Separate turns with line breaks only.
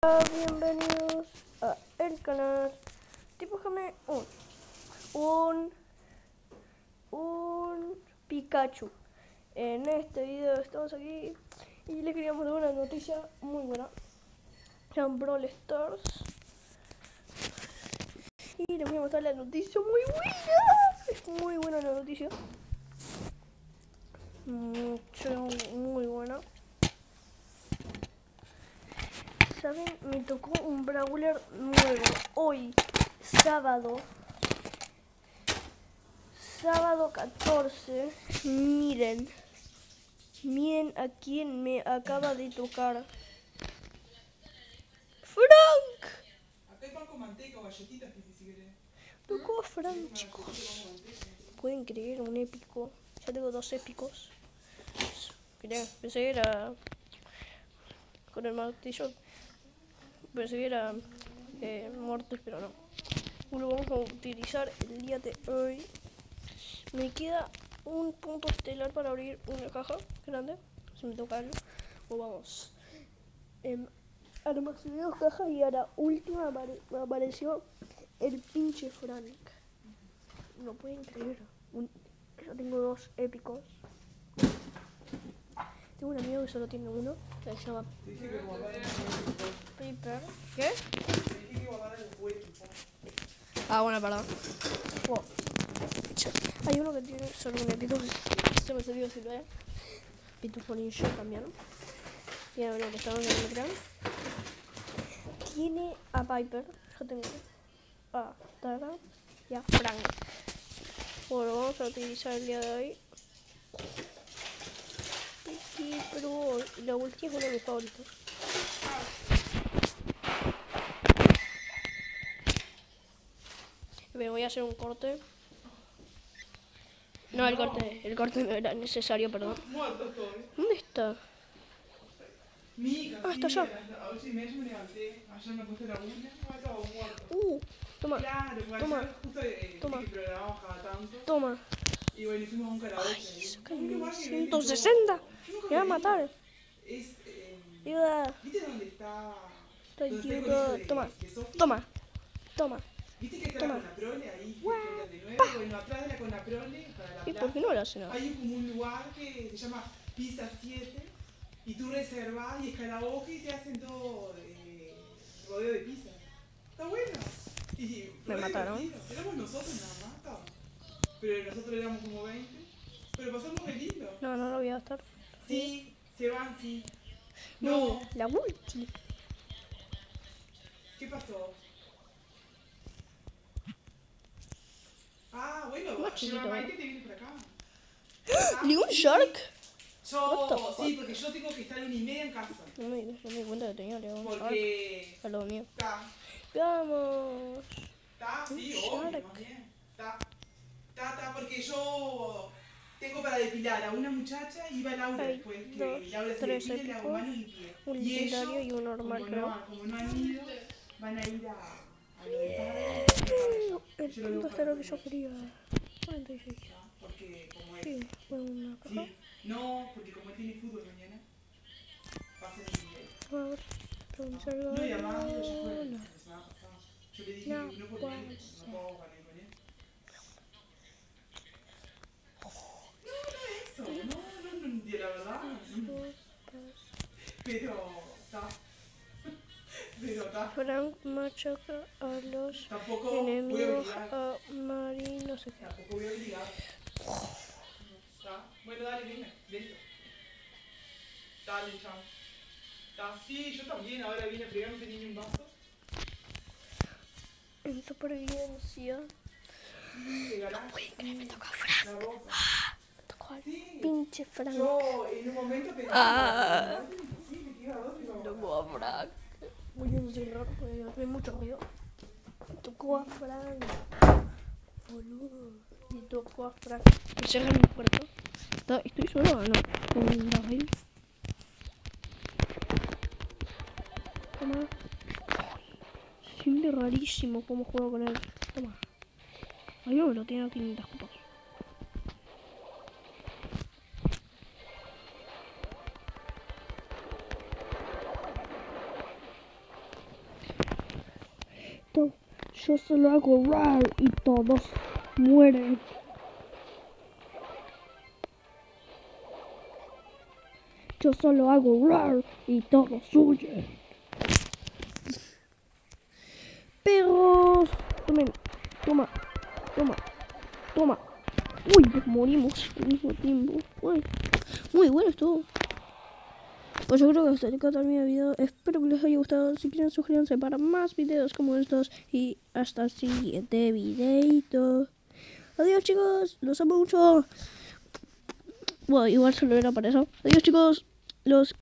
Bienvenidos a el canal. Dibújame un, un, un Pikachu. En este video estamos aquí y les queríamos dar una noticia muy buena. Sean Brawl Stars. Y les voy a mostrar la noticia muy buena. Es muy buena la noticia. Mucho, muy buena. ¿Saben? Me tocó un Brawler nuevo hoy, sábado. Sábado 14. Miren. Miren a quién me acaba de tocar. ¡Frank!
Acá hay pan con manteca o galletitas, Pipi, si querés.
Tocó a Frank, chicos. Pueden creer, un épico. Ya tengo dos épicos. Mirá, pensé que era con el martillo. Pensé que era eh, Mortis, pero no. Lo vamos a utilizar el día de hoy. Me queda un punto estelar para abrir una caja grande. Si me toca algo. O vamos. Em, almacené dos cajas y a la última apare- me apareció el pinche Frank. No pueden creer. Un- yo tengo dos épicos. Tengo un amigo que solo tiene uno, que se llama. Piper. ¿Qué? Ah, bueno, perdón. Hay uno que tiene solo un épico se me salió Silvia. Pitufo Ninja también. Tiene uno que estamos en el ecran. Tiene a Piper. Yo tengo a Tara y a Frank. Bueno, vamos a utilizar el día de hoy. Piki, pero la ulti es uno de mis favoritos. Me voy a hacer un corte. No, el corte, el corte no era necesario, perdón. ¿Dónde está? Ah, está allá. Uh, toma, Toma. Toma. toma. Ay,
lugar que venden
160.
todo. Yo nunca
Me va a matar. Ayuda.
De-
Toma, toma, toma.
¿Viste que está
Toma.
la Conaprole ahí? de nuevo? Bueno, atrás de la Conaprole, para la
¿Y
plaza.
por qué no lo hacen?
Hay como un lugar que se llama Pizza 7 y tú reservas y es karaoke y te hacen todo eh, rodeo de pizza. Está bueno. Y
Me mataron.
divertido. Éramos nosotros nada más, estaba. Pero nosotros éramos como 20. Pero pasamos re lindo.
No, no lo voy a gastar.
Sí, se van, sí.
No, la ulti.
¿qué pasó? Ah, bueno,
Más
acá.
¿Ni un shark?
Yo, sí, porque yo tengo que estar una y media en casa.
No me, no me di cuenta que tenía León Shark
Porque
al lado mío. Vamos.
está, sí, obvio,
shark.
más bien. Está, está, porque yo tengo para depilar a una muchacha y va Laura
Hay
después, que
dos,
Laura se
tres
depila y le hago pies.
un
y ellos,
y un normal,
como no, como no han ido, van a ir a, a lo de padre,
El
Yo lo digo
punto
para
está lo que yo quería. 46.
porque como es,
Sí, fue una caja.
sí, no, porque como él tiene fútbol mañana, va a ser el nivel.
Pronunciar algo.
No, y además yo ya fue la
No.
semana pasada. Yo le dije
No,
que no por él, no
ser.
puedo jugar con él. No, no es eso, no, no, no, la verdad. no. Pero.
Frank machaca a los
a
enemigos a Mari, no sé qué.
Tampoco voy a obligar. Está. Bueno, dale, venga, listo. Dale, chao. Está. Sí, yo también, ahora vine a fregar, no tenía un vaso.
En supervivencia.
Sí, regalaste.
Me toca Frank.
Ropa.
Me tocó al
Sí.
pinche Frank.
Yo en un momento pensé
Ah.
que imposible que iba a dos, pero-
tocó a Frank. Voy a encerrar porque hace mucho ruido. Tocó a Frank. Boludo. Me tocó a Frank. Me cierran mi puerta. ¿Está- ¿Estoy solo o no? Con Daryl. Toma. Se siente rarísimo cómo juego con él. Toma. Ay, no me lo tiene a 500 copas. Yo solo hago rar y todos mueren. Yo solo hago rar y todos huyen. Perros. Tomen. Toma. Toma. Toma. Uy, morimos al mismo tiempo. Uy, muy bueno esto. Pues yo creo que hasta acá termina el video. Espero que les haya gustado. Si quieren suscríbanse para más videos como estos. Y hasta el siguiente videito. Adiós chicos. Los amo mucho. Bueno, igual solo era para eso. Adiós chicos. Los